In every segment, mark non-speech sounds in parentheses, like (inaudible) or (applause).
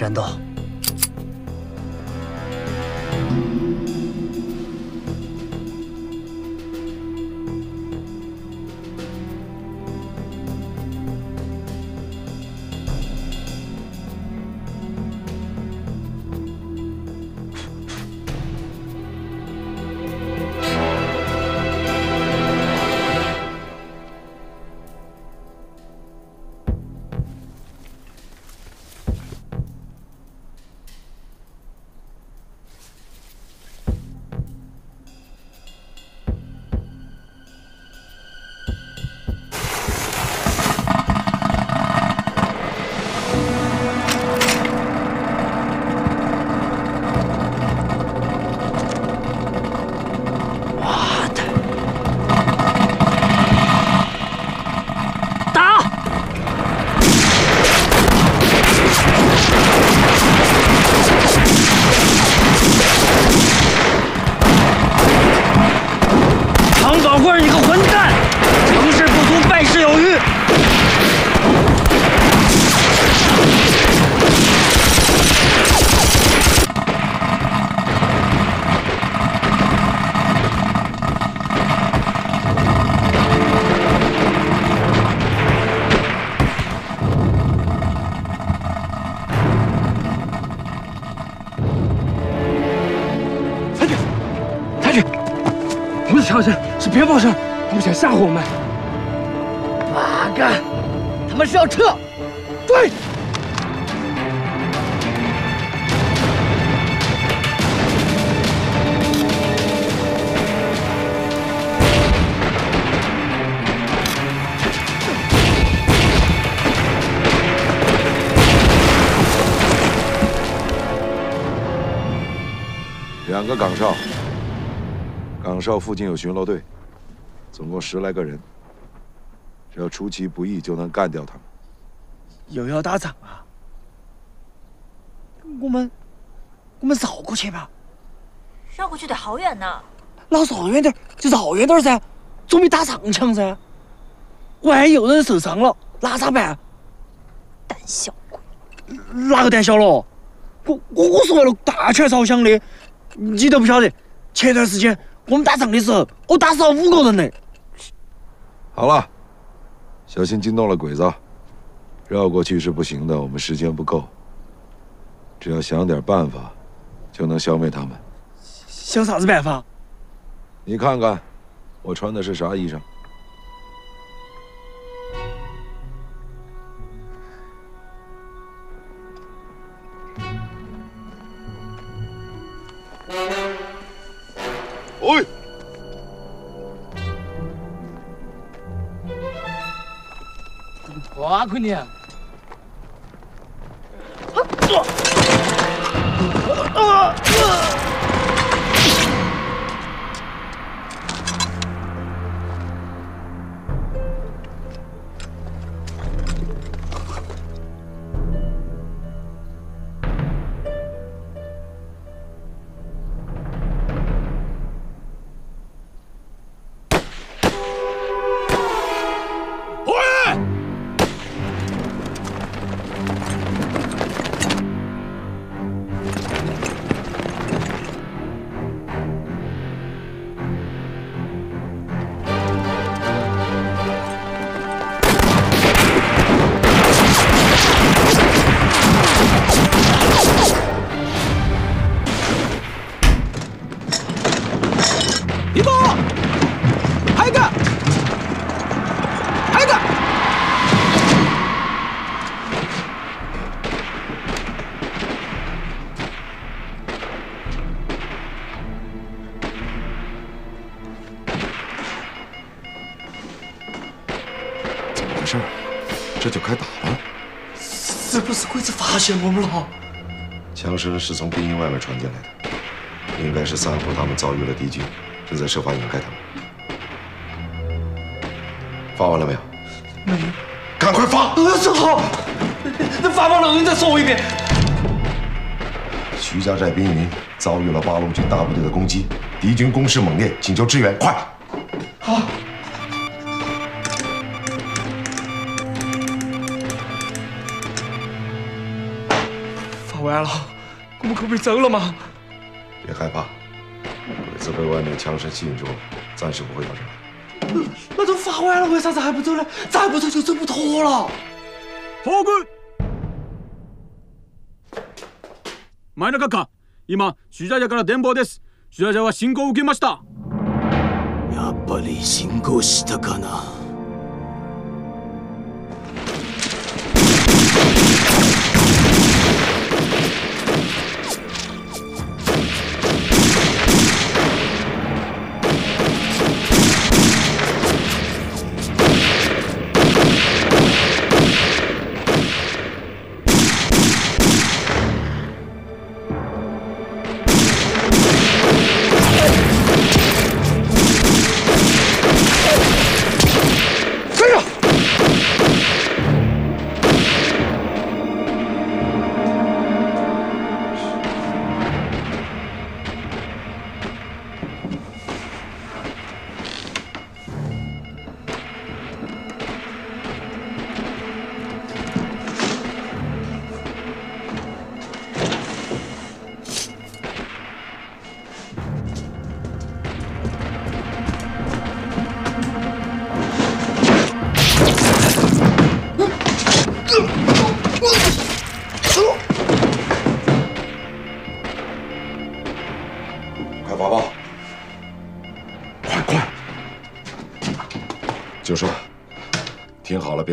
战斗。枪声是鞭炮声，他们想吓唬我们。八干，他们是要撤！追！两个岗哨。岗哨附近有巡逻队，总共十来个人。只要出其不意，就能干掉他们。又要打仗啊？我们，我们绕过去吧。绕过去得好远呢。老是绕远点就绕远点噻，总比打仗强噻。万一有人受伤了，那咋办？胆小鬼！哪个胆小了？我我我是为了大权着想的，你都不晓得。前段时间。我们打仗的时候，我打死了五个人呢。好了，小心惊动了鬼子，绕过去是不行的，我们时间不够。只要想点办法，就能消灭他们。想啥子办法？你看看，我穿的是啥衣裳？喂！哇，坤你！我们了，枪声是从兵营外面传进来的，应该是三虎他们遭遇了敌军，正在设法掩盖他们。发完了没有？没有。赶快发！正好。那发完了，您再送我一遍。徐家寨兵营遭遇了八路军大部队的攻击，敌军攻势猛烈，请求支援，快！我们可不可以走了嘛？别害怕，鬼子被外面枪声吸引住了，暂时不会到这来。那都发完了，为啥子还不走呢？再不走就走不脱了。報告前中閣下今取材者から電報です取材者は侵攻を受けましたやっぱり進行したかな。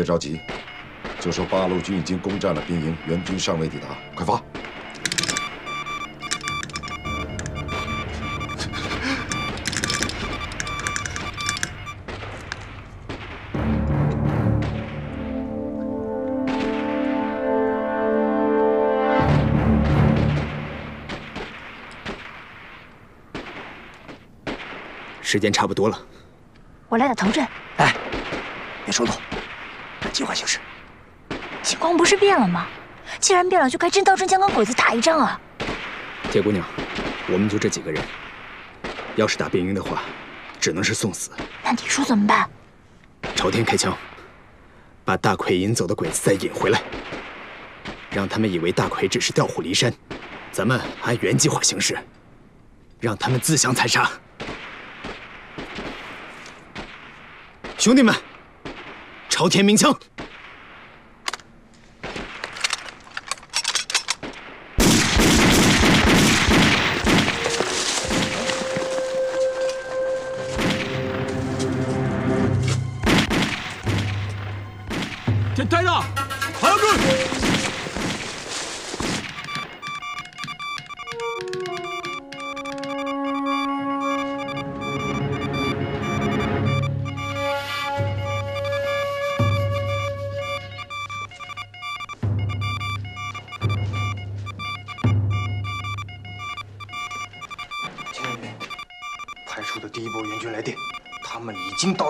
着急。就说八路军已经攻占了兵营，援军尚未抵达，快发！时间差不多了，我来打头阵，哎，别冲动，按计划行事。情况不是变了吗？既然变了，就该真刀真枪跟鬼子打一仗啊！铁姑娘，我们就这几个人，要是打变营的话，只能是送死。那你说怎么办？朝天开枪，把大奎引走的鬼子再引回来，让他们以为大奎只是调虎离山，咱们按原计划行事，让他们自相残杀。兄弟们，朝天鸣枪！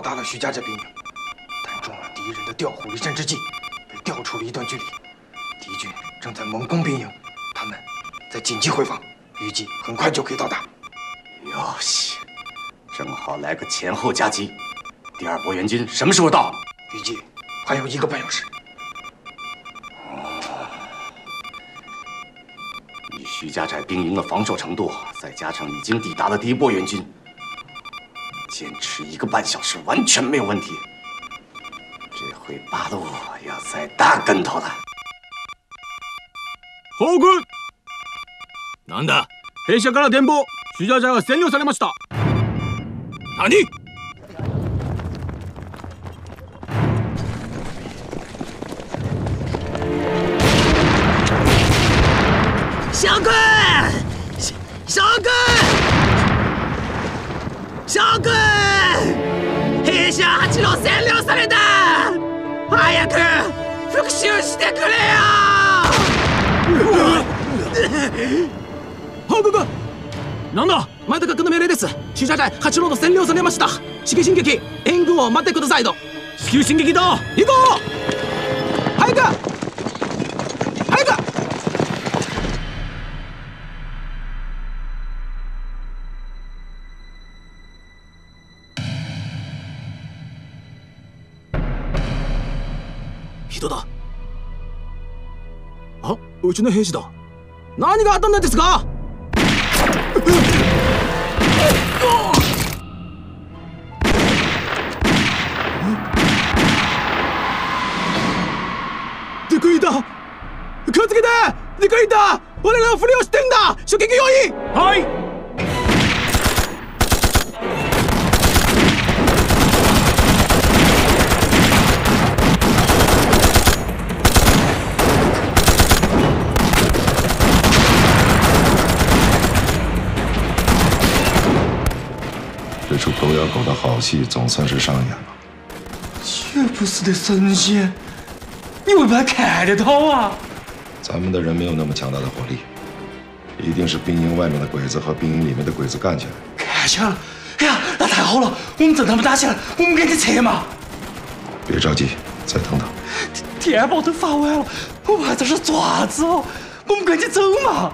已经到了徐家寨兵营，但中了敌人的调虎离山之计，被调出了一段距离。敌军正在猛攻兵营，他们在紧急回防，预计很快就可以到达。哟西，正好来个前后夹击。第二波援军什么时候到？预计还有一个半小时。以徐家寨兵营的防守程度，再加上已经抵达的第一波援军，坚持一个半小时完全没有问题。这回八路要栽大跟头了。報告なんだ弊社から電報取材者が占領されました何将軍将軍 将軍兵者八路占領された。早く復讐してくれよ。報告なんだ前田閣の命令です。駐車隊八路の占領されました。至急進撃援軍を待ってくださいと。至急進撃だ。行こう。早く人だ。あうちの兵士だ。何があったんですか？デクイだ気をつけてデクイだ俺らのふりをしてんだ出撃用意はい好戏总算是上演了。这不是的神仙，你会不会看得到啊？咱们的人没有那么强大的火力，一定是兵营外面的鬼子和兵营里面的鬼子干起来。干起来了，哎呀，那太好了，我们等他们打起来，我们赶紧撤嘛。别着急，再等等。电报都发完了，我们还在这做啥子哦？我们赶紧走嘛！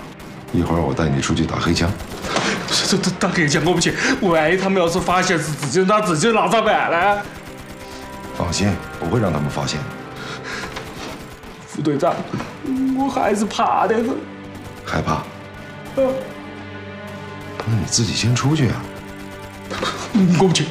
一会儿我带你出去打黑枪。这这打黑枪我不去，万一他们要是发现是自己人打自己人，那咋办呢？放心，不会让他们发现。副队长，我还是怕得很。害怕？啊，那你自己先出去啊。我不去。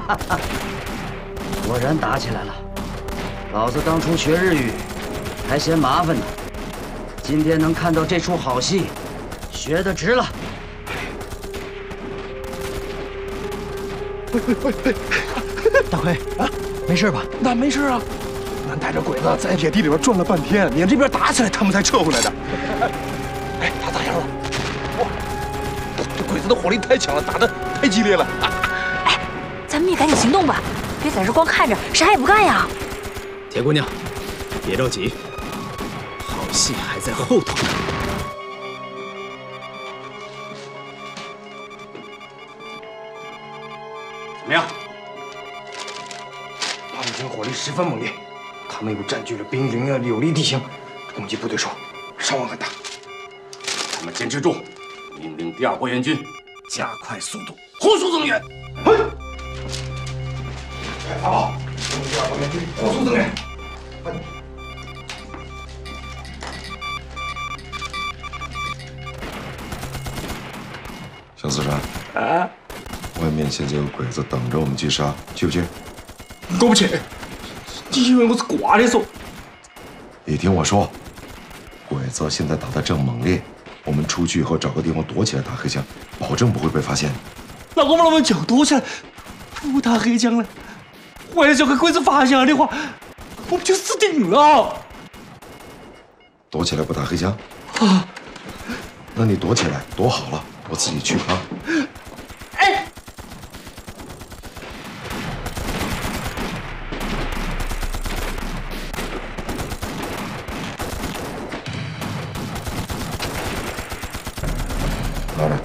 (laughs) 果然打起来了。老子当初学日语还嫌麻烦呢，今天能看到这出好戏，学的值了。喂喂喂喂，大奎啊，没事吧？那没事啊，俺带着鬼子在野地里边转了半天，你这边打起来，他们才撤回来的。(laughs) 哎，他咋样了？哇，这鬼子的火力太强了，打的太激烈了。们也赶紧行动吧，别在这光看着，啥也不干呀。铁姑娘，别着急，好戏还在后头呢。怎么样？八路军火力十分猛烈，他们又占据了兵营的有利地形，攻击部队数伤亡很大。咱们坚持住，命令第二波援军加快速度，火速增援。嘿，阿宝，命令第二波援军火速增援。小四川，啊，外面现在有鬼子等着我们去杀，去不去？过不去。你以为我是挂的嗦？你听我说，鬼子现在打得正猛烈，我们出去以后找个地方躲起来打黑枪，保证不会被发现。那我们那么就躲起来，不打黑枪了。万一叫给鬼子发现了的话，我们就死定了。躲起来不打黑枪？啊，那你躲起来，躲好了，我自己去啊。哎，拿着。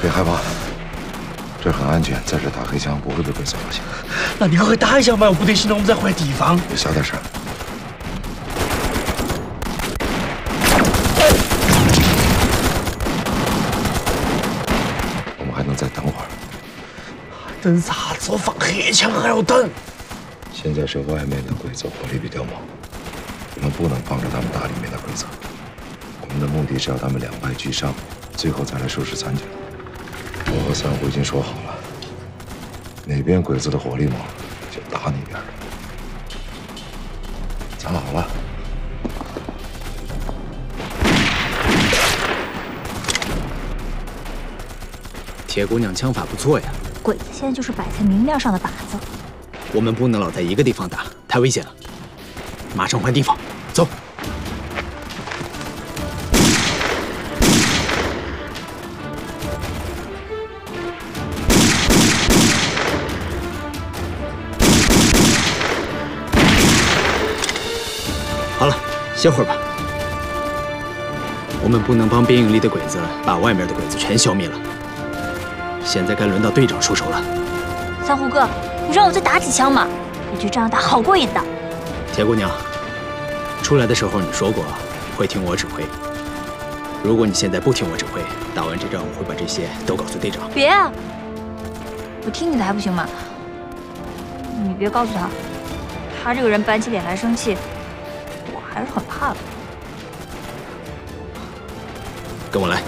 别害怕，这很安全，在这打黑枪不会被鬼子发现。那你赶快打一下嘛，不得行了，我们再换地方。你小点声。我们还能再等会儿。等啥子？我放黑枪还要等？现在是外面的鬼子火力比较猛，我们不能帮着他们打里面的鬼子。我们的目的是要他们两败俱伤，最后再来收拾残局。我和三虎已经说好了，哪边鬼子的火力猛，铁姑娘枪法不错呀，鬼子现在就是摆在明面上的靶子。我们不能老在一个地方打，太危险了。马上换地方，走。好了，歇会儿吧。我们不能帮兵营里的鬼子把外面的鬼子全消灭了。现在该轮到队长出手了。三虎哥，你让我再打几枪嘛？一局这样打好过瘾的。铁姑娘，出来的时候你说过会听我指挥。如果你现在不听我指挥，打完这仗我会把这些都告诉队长。别啊！我听你的还不行吗？你别告诉他，他这个人板起脸来生气，我还是很怕的。跟我来。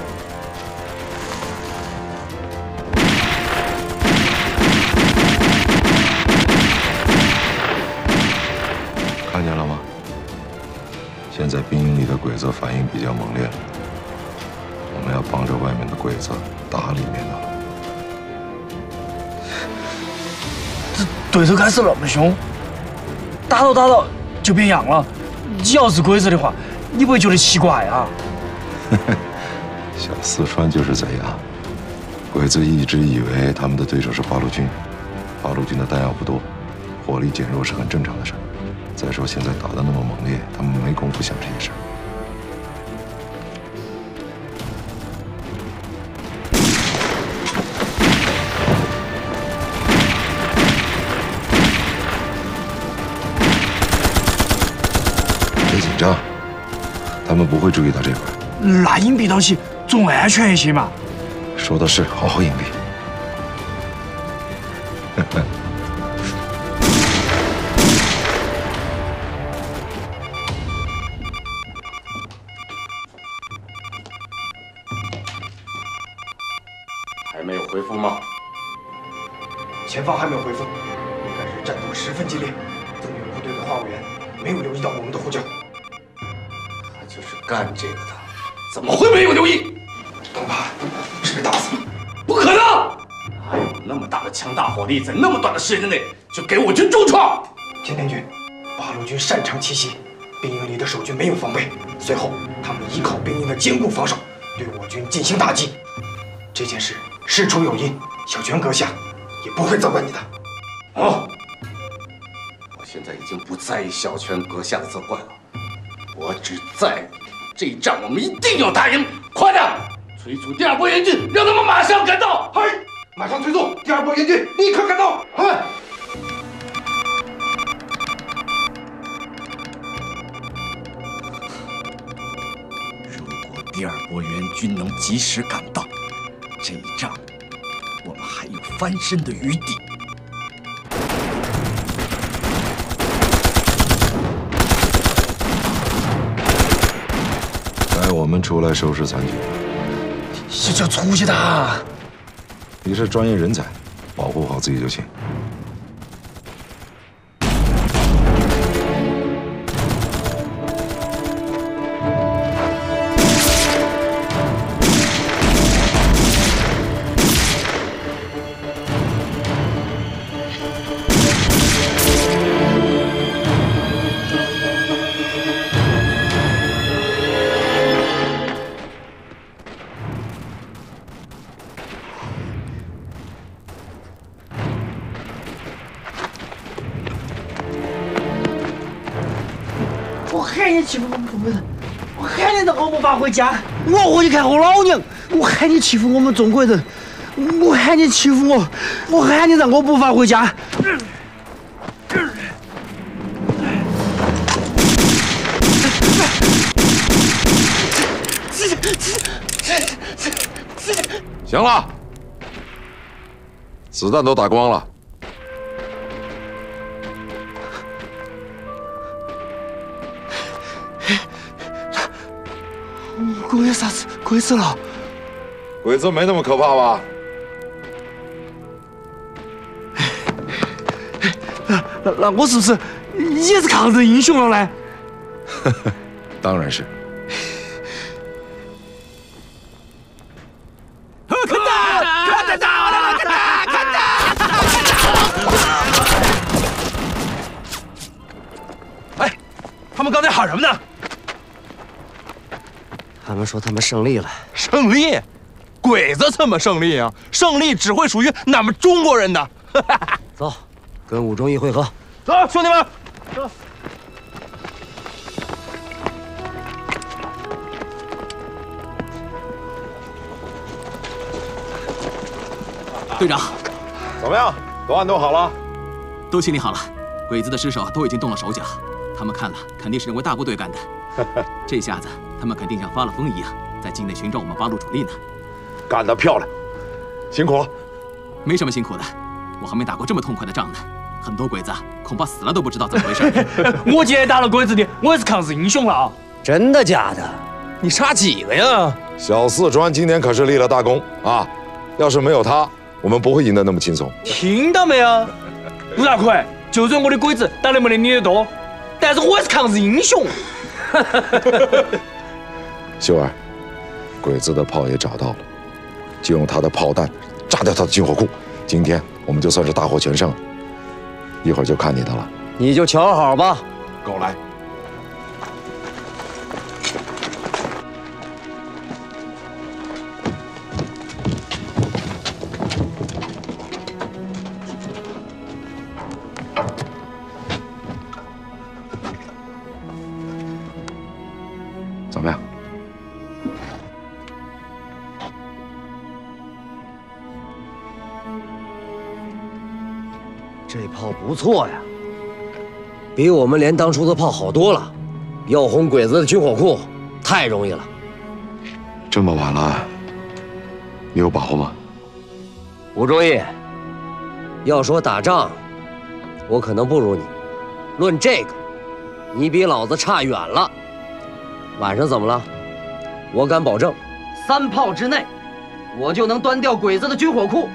猛烈，我们要帮着外面的鬼子打里面的。这对手开始那么凶，打到打到就变样了。你要是鬼子的话，你不会觉得奇怪啊？(laughs) 小四川就是这样，鬼子一直以为他们的对手是八路军，八路军的弹药不多，火力减弱是很正常的事。再说现在打得那么猛烈，他们没工夫想这些事。别注意到这块。那隐蔽到起总安全一些嘛。说的是，好好隐蔽。还没有回复吗？前方还没有火力，在那么短的时间内就给我军重创？前田君，八路军擅长奇袭，兵营里的守军没有防备，随后他们依靠兵营的坚固防守，对我军进行打击。这件事事出有因，小泉阁下也不会责怪你的。哦，我现在已经不在意小泉阁下的责怪了，我只在乎这一仗我们一定要打赢！快点，催促第二波援军，让他们马上赶到！嗨，马上催促第二波援军立刻赶到！嗨。如果第二波援军能及时赶到，这一仗我们还有翻身的余地。该我们出来收拾残局了。这叫出去打！你是专业人才，保护好自己就行。欺负我们中国人，我喊你欺负我，我喊你让我不发回家。行了，子弹都打光了。鬼啥子？鬼子了？鬼子没那么可怕吧？那那我是不是也是抗日英雄了呢？(laughs) 当然是。哎，他们刚才喊什么呢？他们说他们胜利了。胜利？鬼子怎么胜利啊？胜利只会属于俺们中国人的。(laughs) 走，跟武忠义会合。走，兄弟们，走。队长，怎么样？都安顿好了？都清理好了，鬼子的尸首都已经动了手脚，他们看了肯定是认为大部队干的。(laughs) 这下子他们肯定像发了疯一样，在境内寻找我们八路主力呢。干得漂亮，辛苦了。没什么辛苦的，我还没打过这么痛快的仗呢。很多鬼子恐怕死了都不知道怎么回事。(laughs) 我今天打了鬼子的，我也是抗日英雄了啊！真的假的？你差几个呀？小四川今天可是立了大功啊！要是没有他，我们不会赢得那么轻松。听到没有？吴大奎，就算我的鬼子打得没得你的多，但是我也是抗日英雄。(laughs) 秀儿，鬼子的炮也找到了，就用他的炮弹炸掉他的军火库。今天我们就算是大获全胜了。一会儿就看你的了。你就瞧好吧。跟我来。错呀，比我们连当初的炮好多了。要轰鬼子的军火库，太容易了。这么晚了，你有把握吗？吴忠义，要说打仗，我可能不如你。论这个，你比老子差远了。晚上怎么了？我敢保证，三炮之内，我就能端掉鬼子的军火库。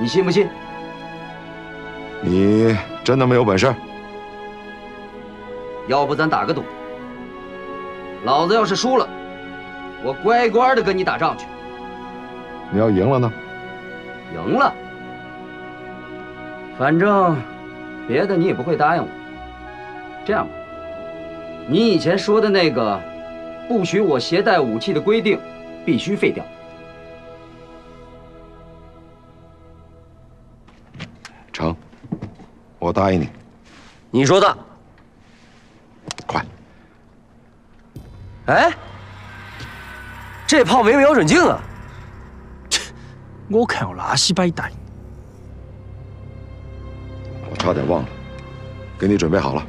你信不信？你真的没有本事？要不咱打个赌，老子要是输了，我乖乖的跟你打仗去。你要赢了呢？赢了，反正别的你也不会答应我。这样吧，你以前说的那个不许我携带武器的规定，必须废掉。我答应你。你说的。快！哎，这炮没瞄准镜啊！(laughs) 我看要拉稀摆带。我差点忘了，给你准备好了。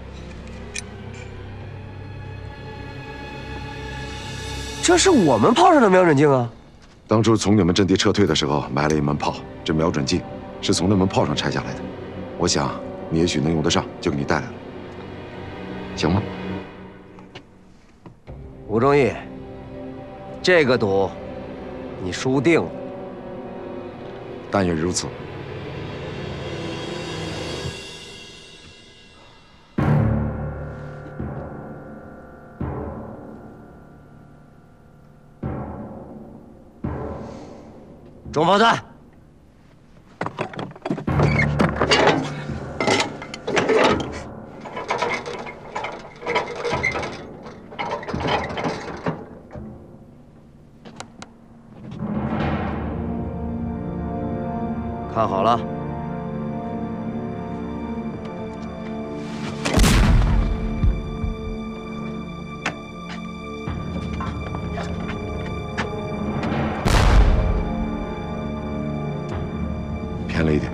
这是我们炮上的瞄准镜啊！当初从你们阵地撤退的时候埋了一门炮，这瞄准镜是从那门炮上拆下来的。我想你也许能用得上，就给你带来了，行吗？吴忠义，这个赌你输定了。但愿如此。中炮弹，看好了。偏了一点。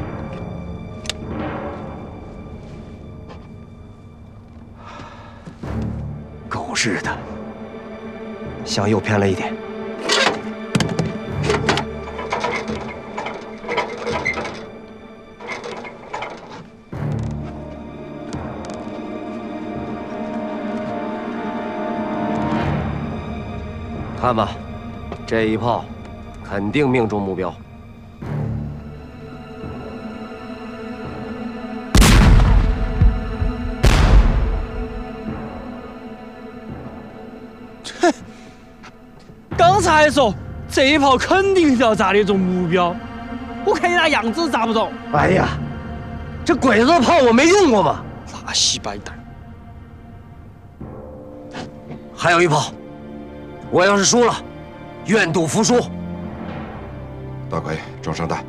狗日的，向右偏了一点。看吧，这一炮肯定命中目标。刚才还说这一炮肯定是要炸的中目标，我看你那样子都炸不中。哎呀，这鬼子的炮我没用过嘛。拉稀白蛋。还有一炮。我要是输了，愿赌服输。大奎，装上弹。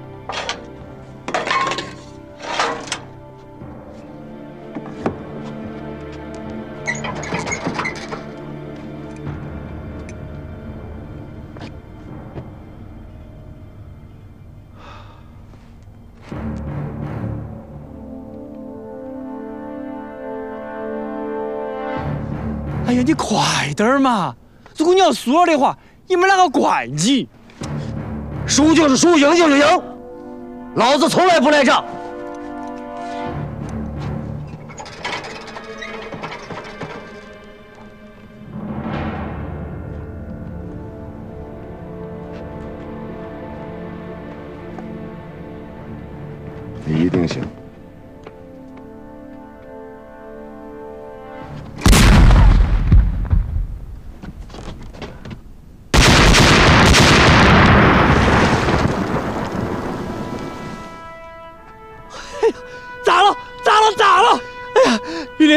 哎呀，你快点儿嘛！姑娘输了的话，你们两个关机。输就是输，赢就是赢，老子从来不赖账。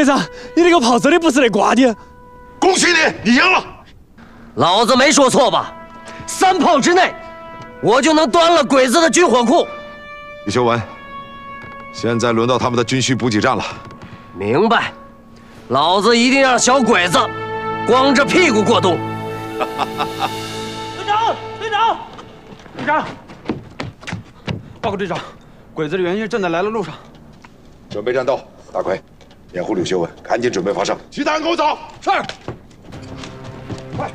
呀，于连长，你那个炮真的不是来刮的。恭喜你，你赢了。老子没说错吧？三炮之内，我就能端了鬼子的军火库。李修文，现在轮到他们的军需补给站了。明白，老子一定让小鬼子光着屁股过冬。队长，队长，队长，报告队长，鬼子的援军正在来的路上。准备战斗，大奎，掩护柳修文，赶紧准备发射。其他人跟我走。是。快！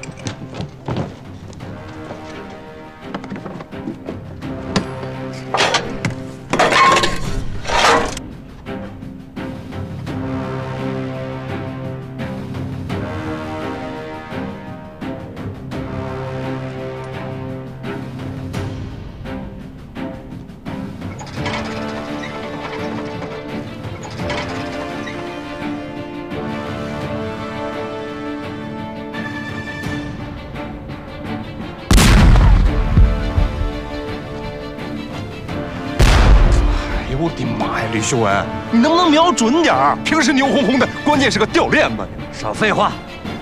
秀文，你能不能瞄准点儿？平时牛哄哄的，关键是个掉链子。少废话，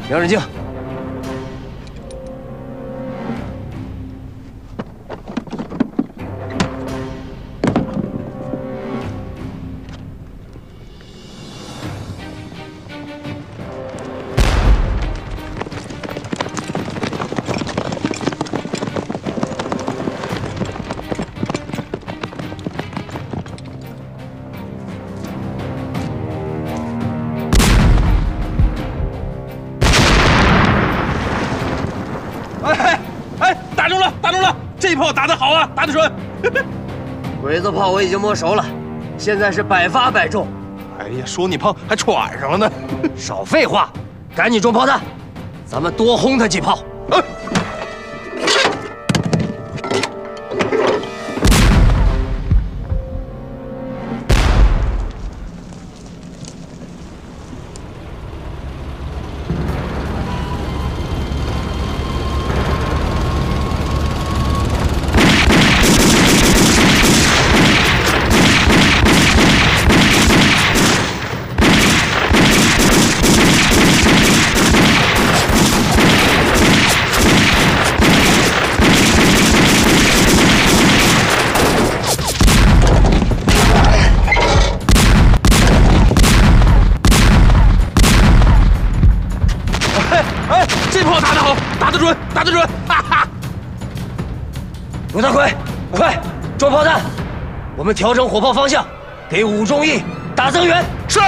瞄准镜。哎哎，打中了，打中了！这一炮打得好啊，打得准。鬼子炮我已经摸熟了，现在是百发百中。哎呀，说你胖还喘上了呢。少废话，赶紧装炮弹，咱们多轰他几炮。调整火炮方向，给武忠义打增援。是。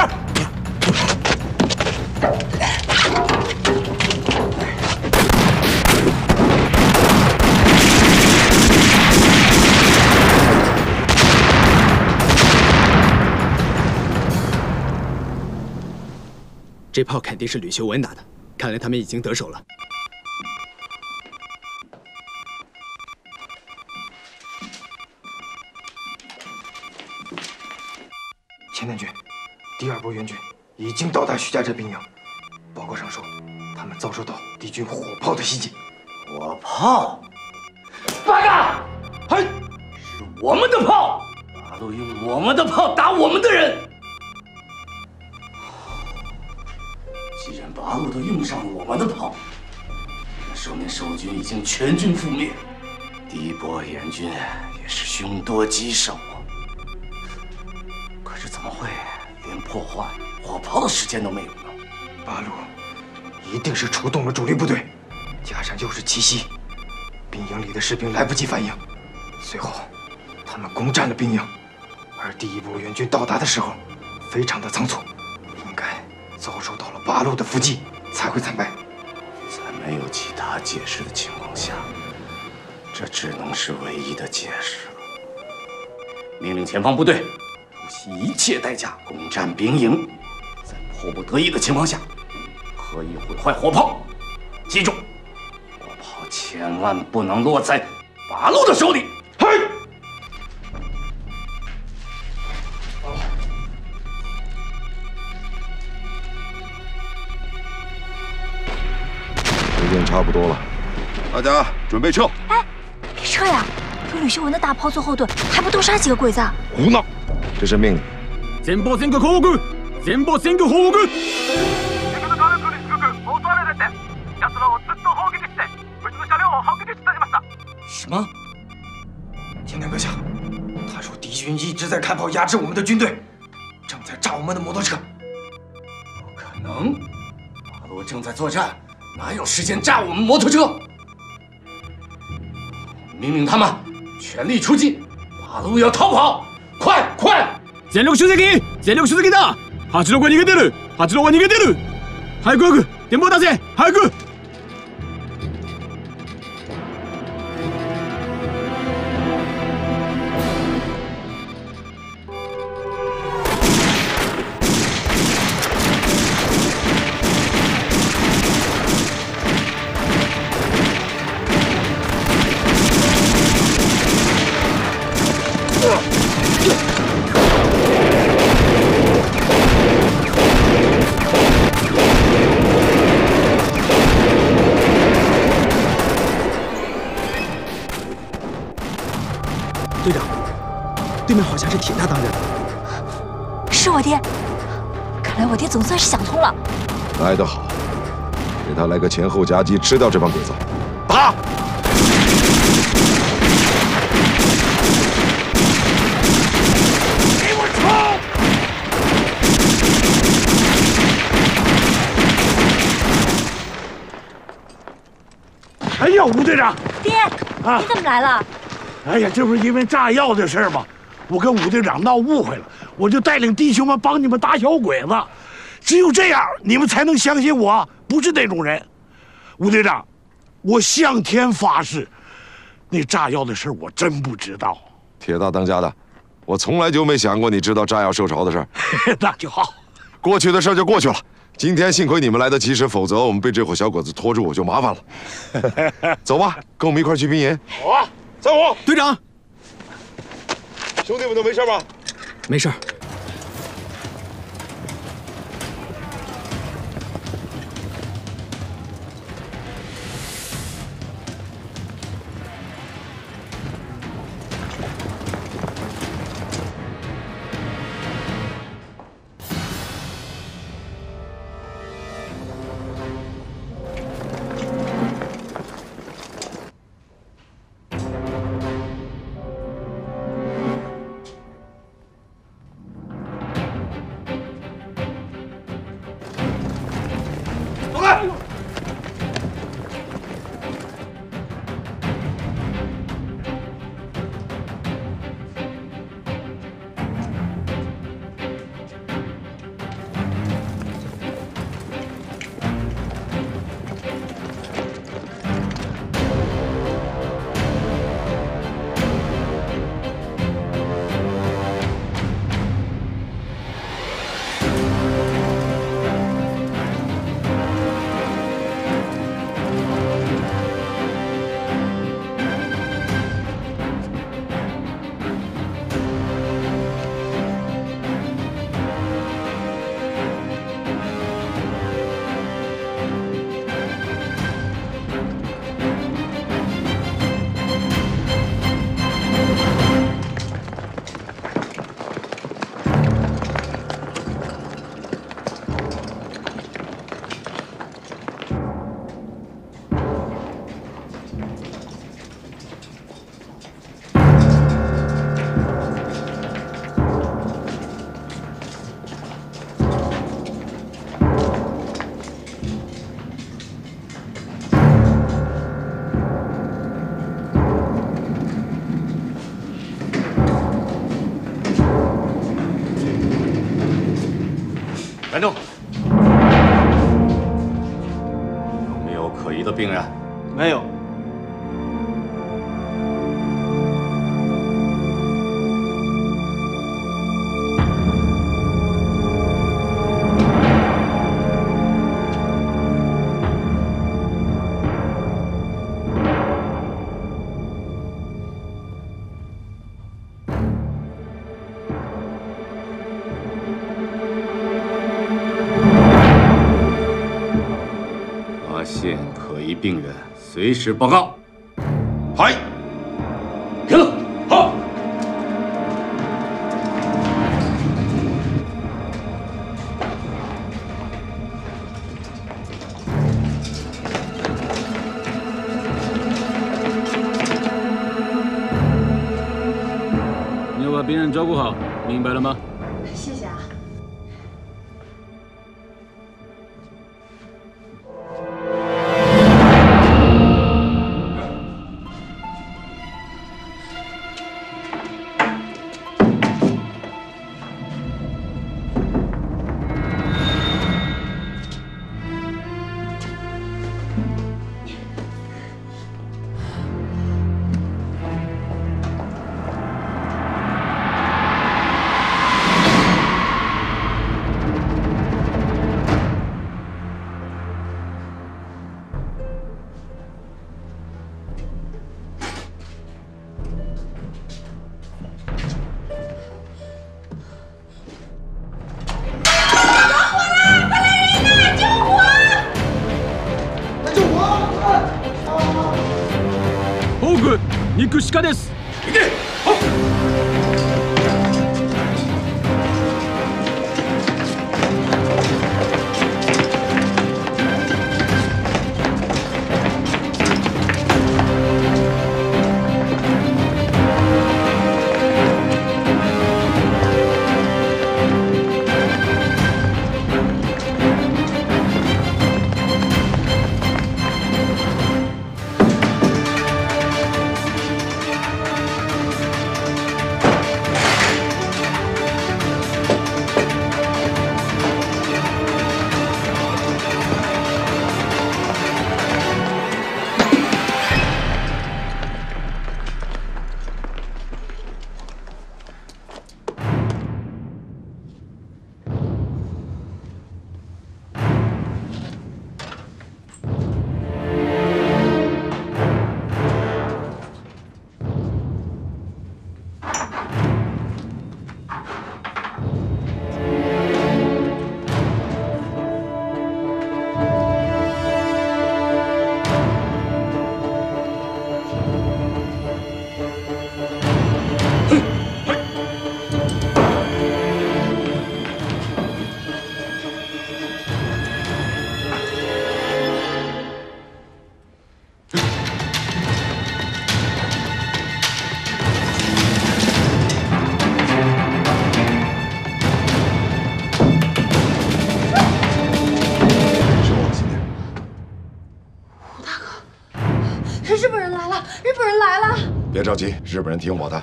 这炮肯定是吕修文打的，看来他们已经得手了。徐家寨兵营。报告上说，他们遭受到敌军火炮的袭击。火炮，八嘎！嘿，是我们的炮，八路用我们的炮打我们的人。既然八路都用上了我们的炮，那说明守军已经全军覆灭，第一波援军也是凶多吉少啊。可是怎么会连破坏火炮的时间都没有了？八路一定是出动了主力部队，加上又是奇袭，兵营里的士兵来不及反应，随后他们攻占了兵营，而第一波援军到达的时候非常的仓促，应该遭受到了八路的伏击，才会惨败。在没有其他解释的情况下，这只能是唯一的解释了。命令前方部队不惜一切代价攻占兵营，在迫不得已的情况下，可以毁坏火炮。记住，火炮千万不能落在八路的手里。嘿！时间差不多了，大家准备撤。哎，别撤呀！有吕秀文的大炮做后盾，还不多杀几个鬼子？胡闹！这是命令。前方戦局報告。前方戦局報告。什么？天天阁下，他说敌军一直在开炮压制我们的军队，正在炸我们的摩托车。不可能，八路正在作战，哪有时间炸我们摩托车？命令他们全力出击，八路要逃跑，快快！全力出撃全力出撃だ八郎が逃げてる八郎が逃げてる早く早く電報出せ早く 对面好像是铁大当家的。是我爹，看来我爹总算是想通了。来得好，给他来个前后夹击，吃掉这帮鬼子。打！给我冲！哎呀，吴队长，爹，啊你怎么来了？哎呀，这不是因为炸药的事吗？我跟武队长闹误会了，我就带领弟兄们帮你们打小鬼子。只有这样，你们才能相信我不是那种人。武队长，我向天发誓，那炸药的事我真不知道。铁大当家的，我从来就没想过你知道炸药受潮的事。(laughs) 那就好。过去的事就过去了。今天幸亏你们来得及时，否则我们被这伙小鬼子拖住，我就麻烦了。(laughs) 走吧，跟我们一块去兵营。好啊，三虎队长，兄弟们都没事吧？没事随时报告。嗨，停了，好。你要把病人照顾好，明白了吗？日本人听我的。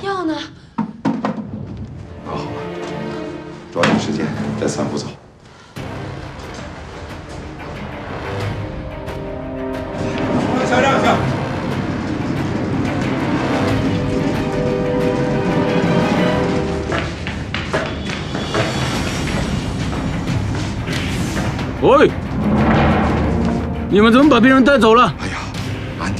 药呢？搞好了，抓紧时间，带三步走。下让下。喂，你们怎么把病人带走了？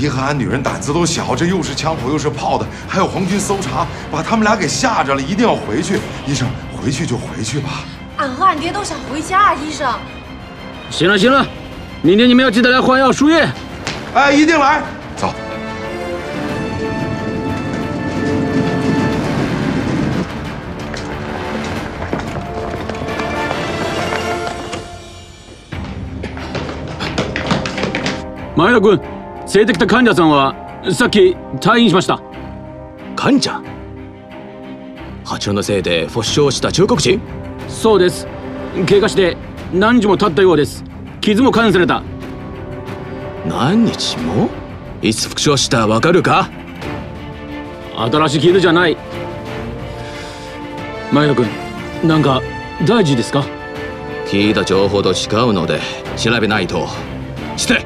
哎呀，俺爹和俺女人胆子都小，这又是枪口又是炮的，还有皇军搜查，把他们俩给吓着了，一定要回去。医生，回去就回去吧。俺和俺爹都想回家，医生。行了行了，明天你们要记得来换药输液。哎，一定来。走。前田君、連れてきた患者さんはさっき退院しました。患者？蜂のせいで負傷した中国人そうです。怪我して何日も経ったようです。傷も感染された。何日も？いつ負傷した？わかるか？新しい傷じゃない。前田君、なんか大事ですか？聞いた情報と違うので調べないとして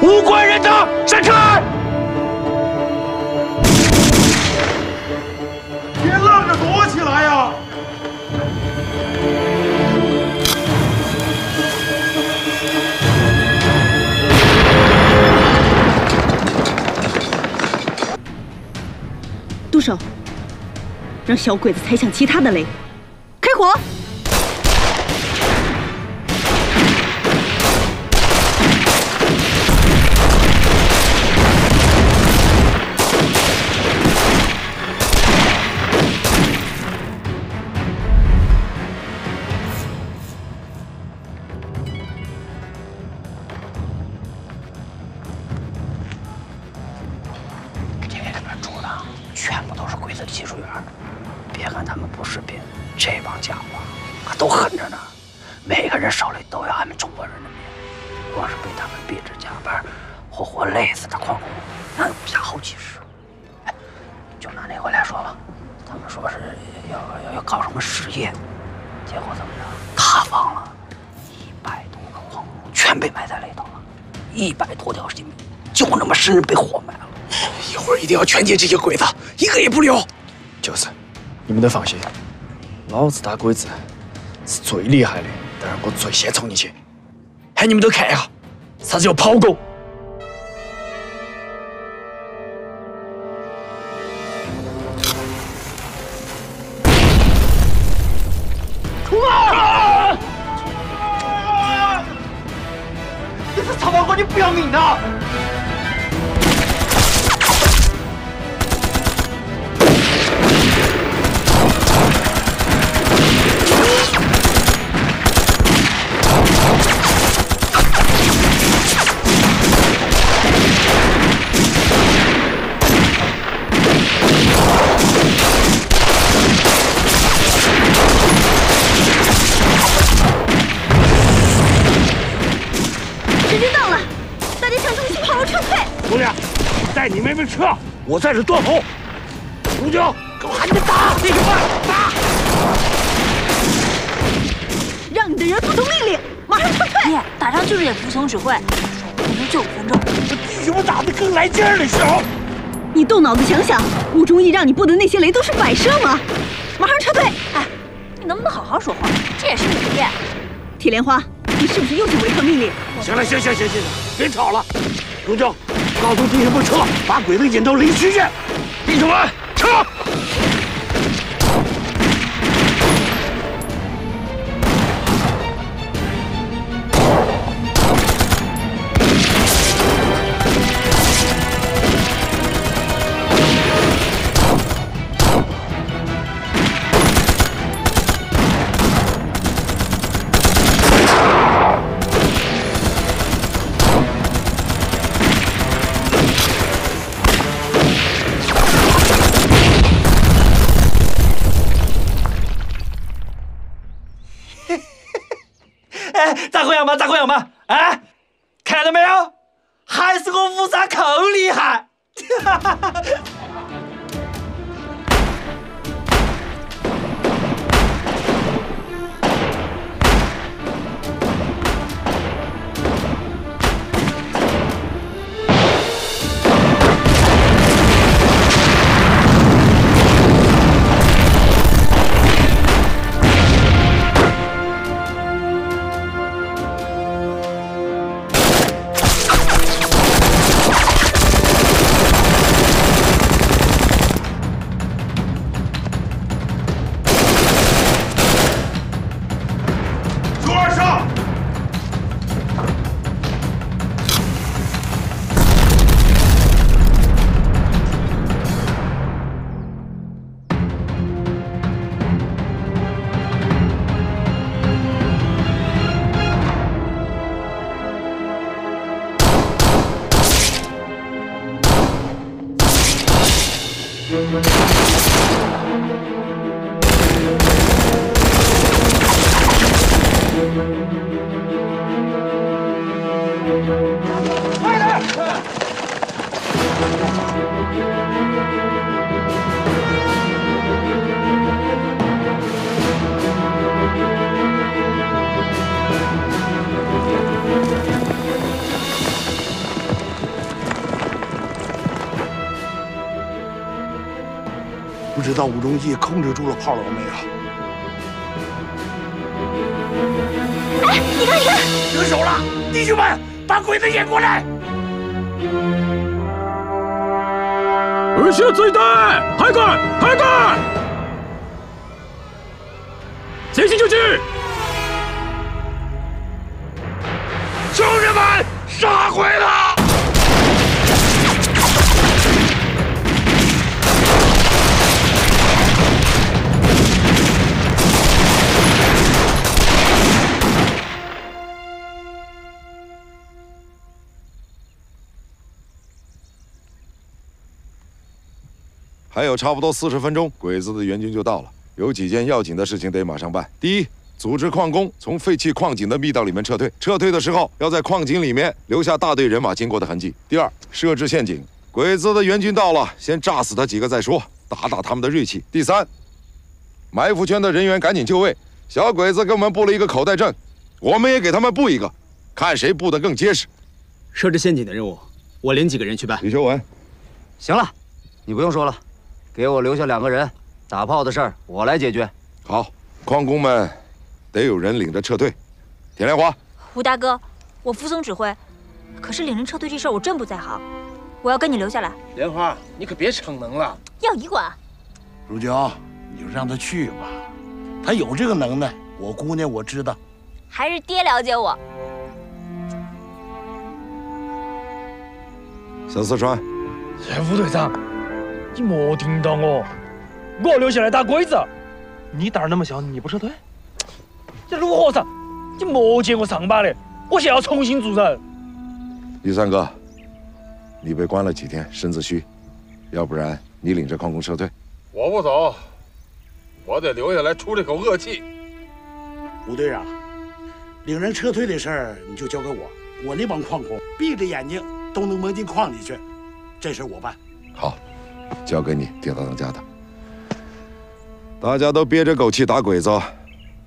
无关人等闪开！别愣着躲起来呀！杜手，让小鬼子踩响其他的雷，会儿一定要全歼这些鬼子，一个也不留。就是，你们都放心，老子打鬼子是最厉害的，但是我最先冲进去，喊你们都看一下，啥子叫跑狗。断后。吴京，给我喊你们打，弟兄们，打！让你的人服从命令，马上撤退。爹，打仗就是得服从指挥，不能就五分钟。弟兄们打得更来劲儿的时候，你动脑子想想，吴忠义让你布的那些雷都是摆设吗？马上撤退！哎，你能不能好好说话？这也是你的店。铁莲花，你是不是又想违抗命令？行了，行行行行行，别吵了。龙正，告诉弟兄们撤，把鬼子引到雷区去。弟兄们，撤！咋个样嘛？咋个样嘛？哎，看到没有？还是我五杀扣厉害！哈哈哈哈知道吴中义控制住了炮楼没有？哎，你看，你看，得手了！弟兄们，把鬼子引过来！二下追弹，开干，开干！前行就击！还有差不多四十分钟，鬼子的援军就到了。有几件要紧的事情得马上办。第一，组织矿工从废弃矿井的密道里面撤退。撤退的时候，要在矿井里面留下大队人马经过的痕迹。第二，设置陷阱，鬼子的援军到了，先炸死他几个再说，打打他们的锐气。第三，埋伏圈的人员赶紧就位。小鬼子给我们布了一个口袋阵，我们也给他们布一个，看谁布得更结实。设置陷阱的任务，我领几个人去办。李修文，行了，你不用说了，给我留下两个人，打炮的事儿我来解决。好，矿工们得有人领着撤退。田连华，吴大哥，我服从指挥，可是领人撤退这事儿我真不在行，我要跟你留下来。莲花，你可别逞能了。要你管！如娇，你就让他去吧，他有这个能耐。我姑娘我知道。还是爹了解我。小四川，吴队长，你莫听到我，我要留下来打鬼子。你胆儿那么小，你不撤退？这陆和尚，你没见过上把的，我现在要重新做人。李三哥，你被关了几天，身子虚，要不然你领着矿工撤退。我不走，我得留下来出这口恶气。吴队长，领人撤退的事儿你就交给我，我那帮矿工闭着眼睛都能摸进矿里去，这事我办。好，交给你，丁大当家的。大家都憋着口气打鬼子，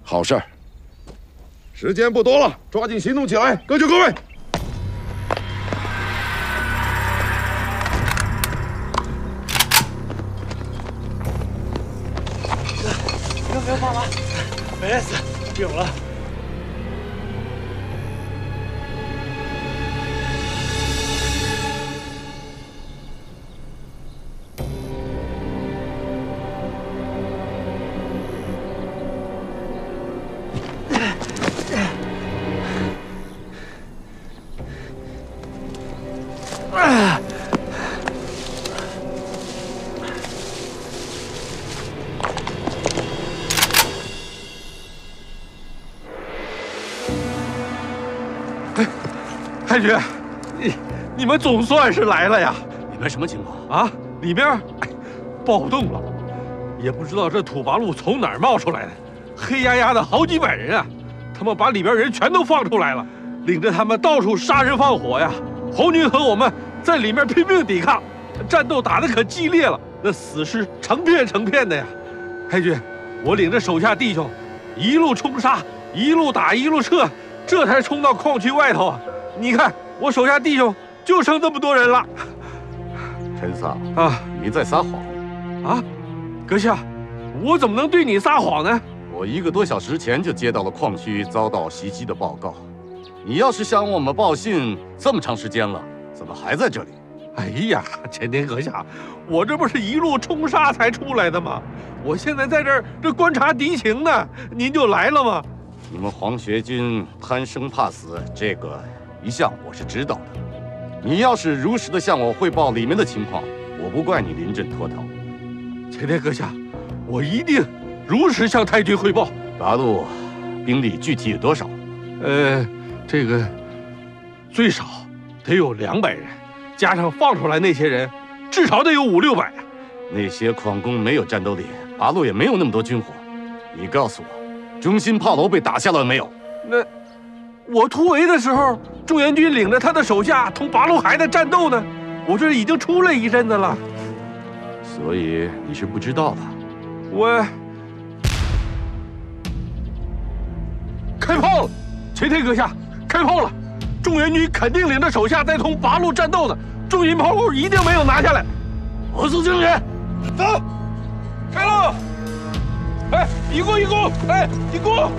好事儿。时间不多了，抓紧行动起来，各就各位。不用不用帮忙，没事，有了。太君，你你们总算是来了呀！里面什么情况啊？里边哎暴动了，也不知道这土八路从哪儿冒出来的，黑压压的好几百人啊！他们把里边人全都放出来了，领着他们到处杀人放火呀！红军和我们在里面拼命抵抗，战斗打得可激烈了，那死尸成片成片的呀！太君，我领着手下弟兄，一路冲杀，一路打，一路撤，这才冲到矿区外头啊！你看，我手下弟兄就剩这么多人了。陈桑啊，你在撒谎啊！阁下，我怎么能对你撒谎呢？我一个多小时前就接到了矿区遭到袭击的报告。你要是向我们报信这么长时间了，怎么还在这里？哎呀，前天阁下，我这不是一路冲杀才出来的吗？我现在在这儿这观察敌情呢，您就来了吗？你们黄学军贪生怕死，这个一向我是知道的。你要是如实的向我汇报里面的情况，我不怪你临阵脱逃。前天阁下，我一定如实向太君汇报。八路兵力具体有多少？呃，这个最少得有两百人，加上放出来那些人，至少得有五六百。那些矿工没有战斗力，八路也没有那么多军火。你告诉我，中心炮楼被打下了没有？那我突围的时候，中原军领着他的手下同八路还在战斗呢。我这已经出来一阵子了，所以你是不知道的。我开炮了，前天阁下，开炮了！中原军肯定领着手下在同八路战斗呢，中心炮楼一定没有拿下来。我司经理，走，开了！哎，一弓一弓，哎，一过！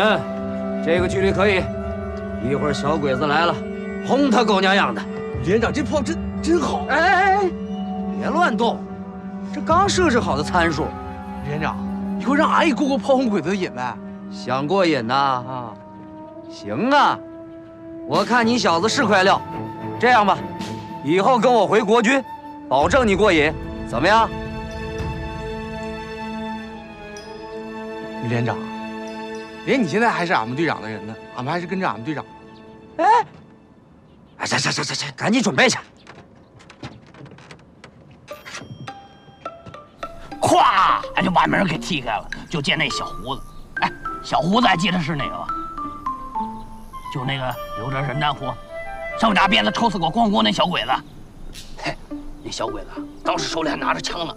嗯，这个距离可以。一会儿小鬼子来了，轰他狗娘养的！连长，这炮真真好。哎哎哎，别乱动，这刚设置好的参数。连长，以后让俺也过过炮轰鬼子的瘾呗。想过瘾呐？啊，行啊。我看你小子是块料。这样吧，以后跟我回国军，保证你过瘾，怎么样？于连长。连你现在还是俺们队长的人呢，俺们还是跟着俺们队长。哎，哎，去去去去去，赶紧准备去！咵，俺就把门给踢开了，就见那小胡子。哎，小胡子还记得是哪个吗？就那个留着人丹胡，上午拿鞭子抽死过光锅那小鬼子。嘿，那小鬼子当时手里还拿着枪呢，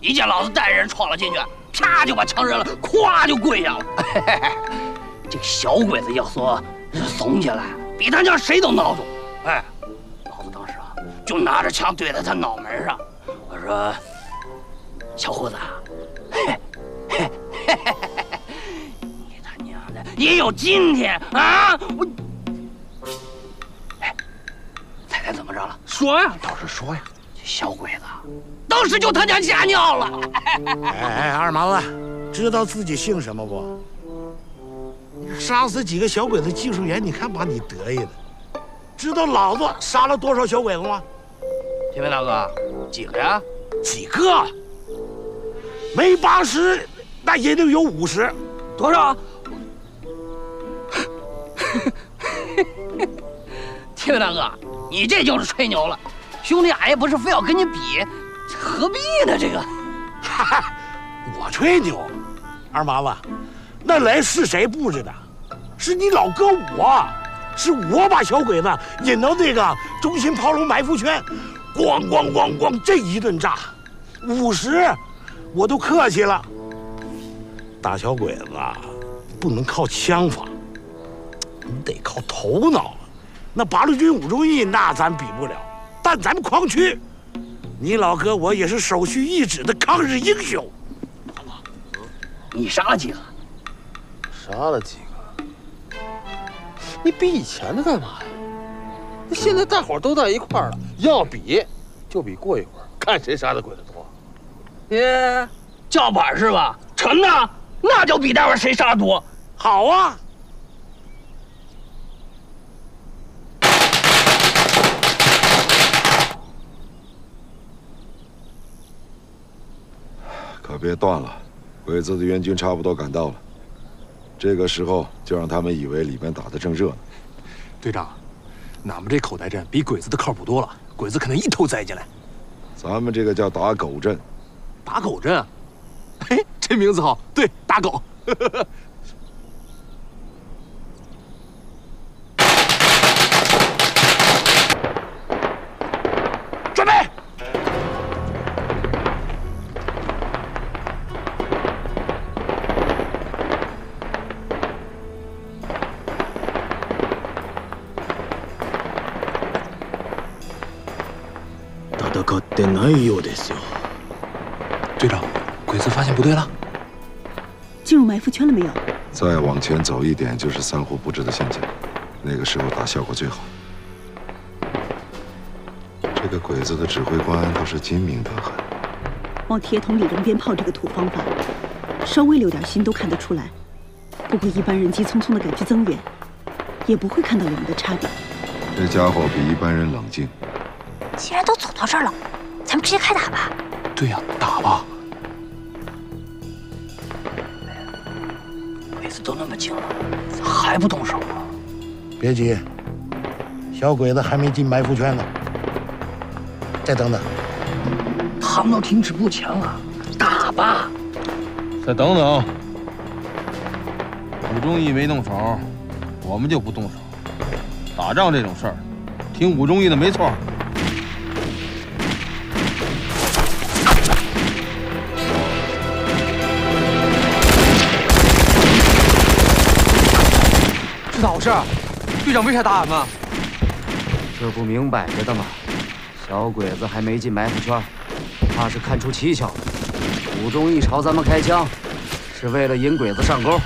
一见老子带着人闯了进去。啪就把枪扔了，咵就跪下了。(laughs) 这个小鬼子要说怂起来，比他娘谁都孬种。哎，老子当时啊，就拿着枪对在他脑门上，我说：“小胡子，你他娘的也有今天啊！”我，哎，猜猜怎么着了？说呀，倒是说呀。这小鬼子当时就他娘吓尿了。哎哎，二麻子，知道自己姓什么不？杀死几个小鬼子技术员，你看把你得意的。知道老子杀了多少小鬼子吗？天明大哥，几个呀？几个？没八十，那也得有五十。多少？天明大哥，你这就是吹牛了。兄弟，俺也不是非要跟你比，何必呢？这个，哈 (laughs) 哈我吹牛，二麻子，那雷是谁布置的？是你老哥我，是我把小鬼子引到那个中心炮楼埋伏圈，咣咣咣咣这一顿炸，五十，我都客气了。打小鬼子不能靠枪法，你得靠头脑。那八路军武忠义，那咱比不了。但咱们矿区，你老哥我也是首屈一指的抗日英雄。你杀了几个？杀了几个？你比以前的干嘛呀？那现在大伙都在一块儿了，要比就比过一会儿，看谁杀的鬼子多。耶，叫板是吧？成啊，那就比待会儿谁杀的多。好啊。可别断了，鬼子的援军差不多赶到了。这个时候就让他们以为里面打得正热呢。队长，俺们这口袋阵比鬼子的靠谱多了，鬼子可能一头栽进来。咱们这个叫打狗阵。打狗阵？(laughs) 嘿，这名字好。对，打狗。(laughs) ないようですよ。队长，鬼子发现部队了，进入埋伏圈了没有？再往前走一点就是三虎布置的陷阱，那个时候打效果最好。这个鬼子的指挥官倒是精明得很。往铁桶里扔鞭炮这个土方法，稍微留点心都看得出来。不过一般人急匆匆的赶去增援，也不会看到我们的差别。这家伙比一般人冷静。既然都走到这儿了，咱 们直接开打吧。对呀，打吧。每次都那么近了，咋还不动手啊？别急，小鬼子还没进埋伏圈呢，再等等。他们都停止步枪了，打吧！再等等。武忠义没动手，我们就不动手。打仗这种事儿，听武忠义的没错。是？队长为啥打俺们？这不明摆着的吗？小鬼子还没进埋伏圈，怕是看出蹊跷了。武忠义朝咱们开枪，是为了引鬼子上钩。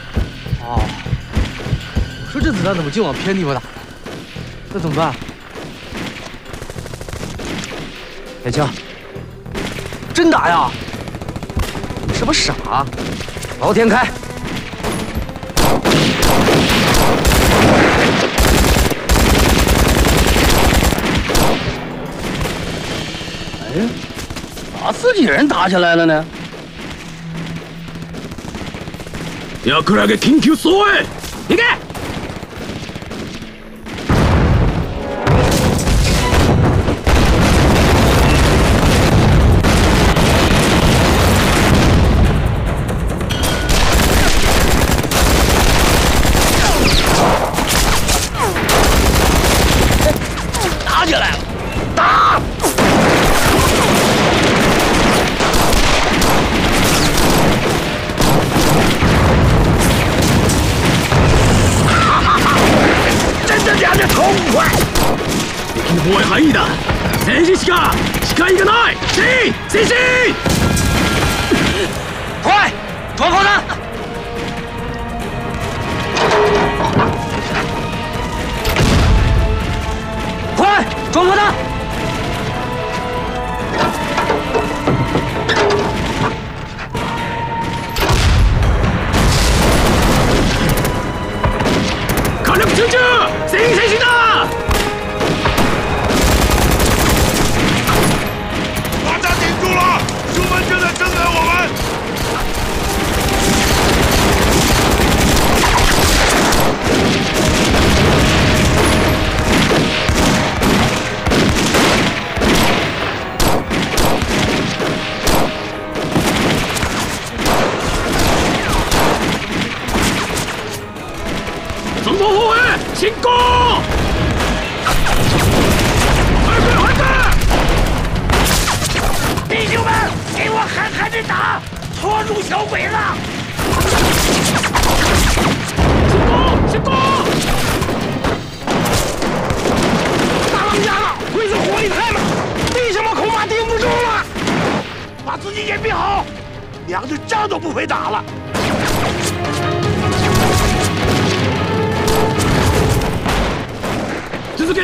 哦，我说这子弹怎么净往偏地方打？那怎么办？开枪！真打呀？你是不是傻？朝天开！哎，咋自己人打起来了呢？ヤクラゲ緊急総営行け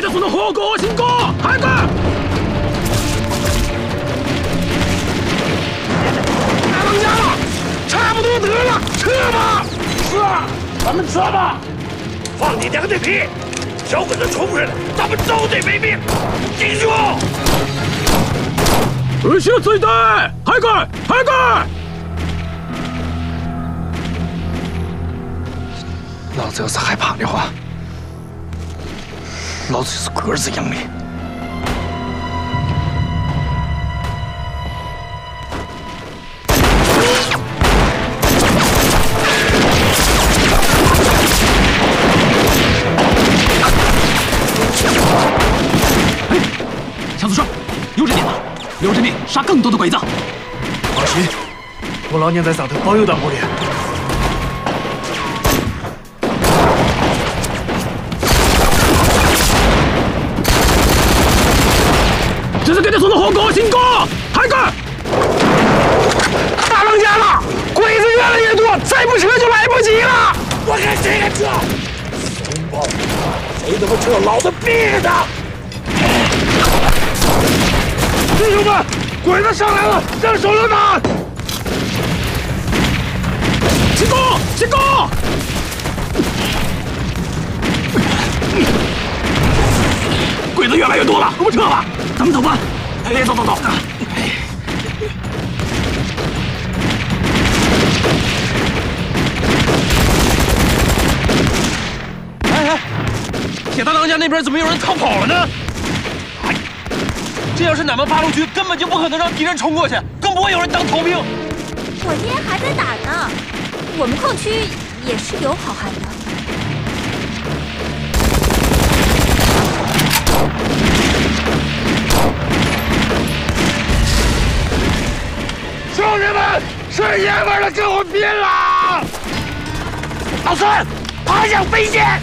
けてその方向を進行早く大当家了，差不多得了，撤吧。是啊，咱们撤吧。放你娘的屁！小鬼子冲上来，咱们都得没命。弟兄，後ろついて早く早く老子要是害怕的话， 老子就是鸽子养的。强子说，有这点了，留着命杀更多的鬼子。放心，我老娘在上头保佑到我的。続けてその方向を進行早く大当家了，鬼子越来越多，再不撤就来不及了。我看谁敢撤？怂包，谁他妈撤，老子毙他！弟兄们，鬼子上来了，扔手榴弹！进攻！进攻！鬼子越来越多了，我们撤吧，咱们走吧。 哎，走走走。哎哎，铁大当家那边怎么有人逃跑了呢？这要是俺们八路军，根本就不可能让敌人冲过去，更不会有人当逃兵。我爹还在打呢，我们矿区也是有好汉的。爷们儿的跟我拼了！老孙，爬向飞剑！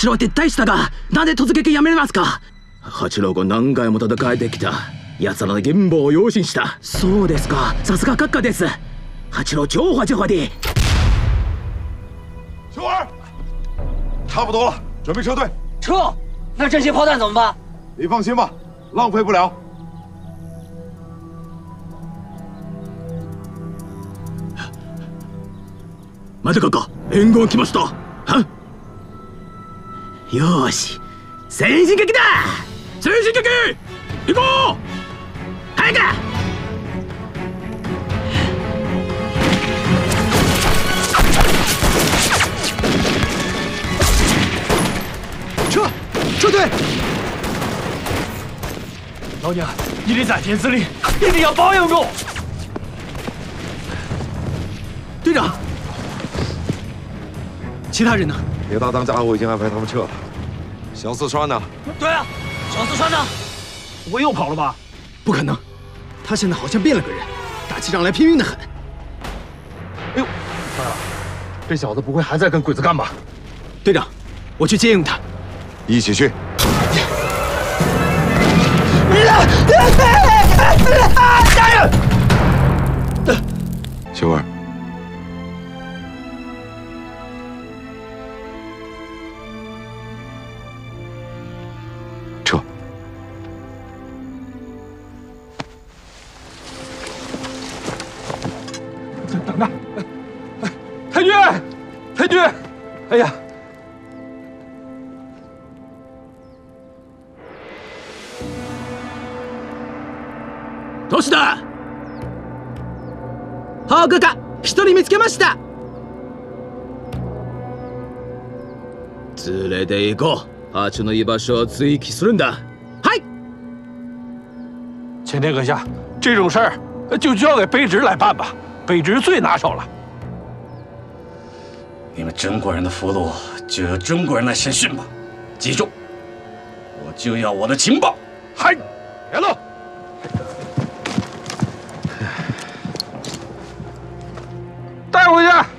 八郎は撤退したがなんで突撃やめますか？八郎が何回も戦えてきた。奴らの現場を用心した。そうですか。さすが閣下です。八郎狡猾狡猾的秋儿，差不多了，准备撤退。撤？那这些炮弹怎么办？你放心吧，浪费不了。前田閣下援軍来ました。はよーし先進撃だ先進撃行こう早く撤！撤退！老娘一定在天之灵，一定要保佑我。队长，其他人呢？ 铁大当家，我已经安排他们撤了。小四川呢？对啊，小四川呢？不会又跑了吧？不可能，他现在好像变了个人，打起仗来拼命的很。哎呦，坏了，这小子不会还在跟鬼子干吧？队长，我去接应他。一起去。加油！秀儿，够阿城的一把手 zeeksrinder 嗨前田阁下这种事儿就交给卑职来办吧。卑职最拿手了。你们中国人的俘虏就由中国人来审讯吧。记住我就要我的情报。嗨来喽带回去。